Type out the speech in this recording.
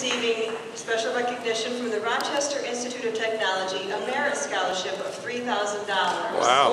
receiving special recognition from the Rochester Institute of Technology, a merit scholarship of $3,000. Wow.